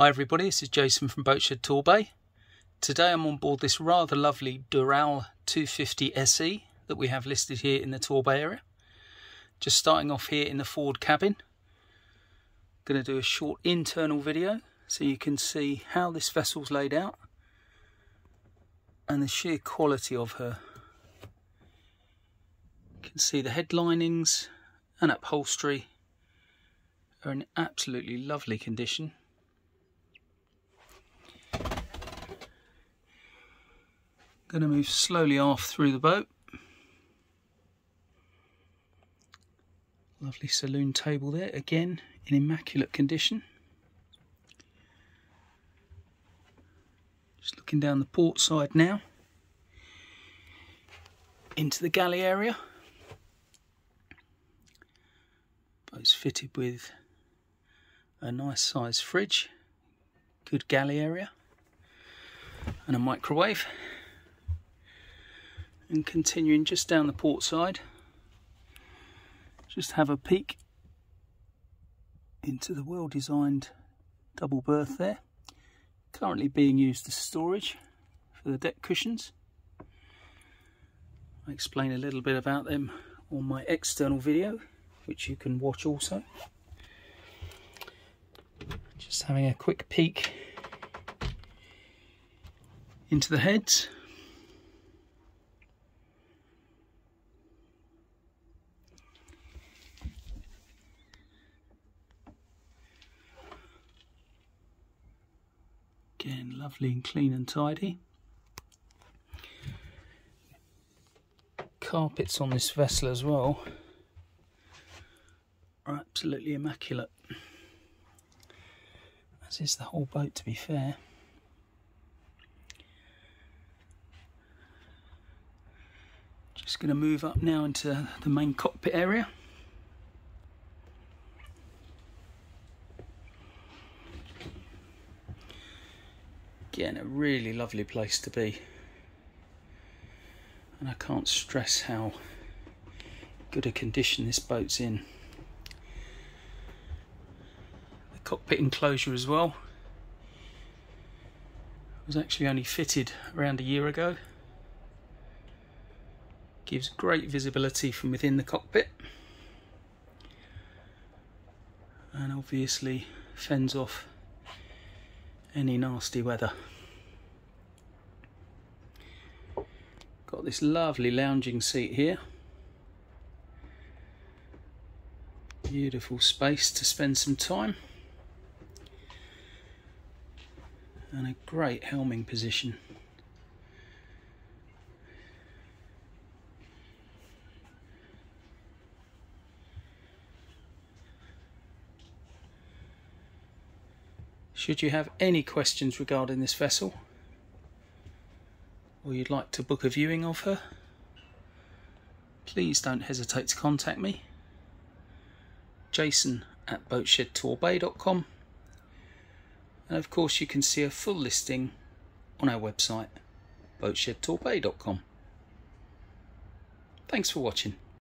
Hi everybody, this is Jason from Boatshed Torbay. Today I'm on board this rather lovely Doral 250 SE that we have listed here in the Torbay area. Just starting off here in the forward cabin. Going to do a short internal video so you can see how this vessel's laid out and the sheer quality of her. You can see the headlinings and upholstery are in absolutely lovely condition. Going to move slowly off through the boat. Lovely saloon table there, again in immaculate condition. Just looking down the port side now into the galley area. Boat's fitted with a nice size fridge, good galley area, and a microwave. And continuing just down the port side, just have a peek into the well designed double berth there, currently being used as storage for the deck cushions. I explain a little bit about them on my external video, which you can watch also. Just having a quick peek into the heads. Again, lovely and clean and tidy. Carpets on this vessel as well are absolutely immaculate as is the whole boat to be fair. Just going to move up now into the main cockpit area. Again, a really lovely place to be. And I can't stress how good a condition this boat's in. The cockpit enclosure as well. Was actually only fitted around a year ago. Gives great visibility from within the cockpit. And obviously fends off any nasty weather. Got this lovely lounging seat here. Beautiful space to spend some time. and a great helming position. Should you have any questions regarding this vessel, or you'd like to book a viewing of her, please don't hesitate to contact me. Jason at boatshedtorbay.com and of course you can see a full listing on our website boatshedtorbay.com. Thanks for watching.